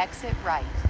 Exit right.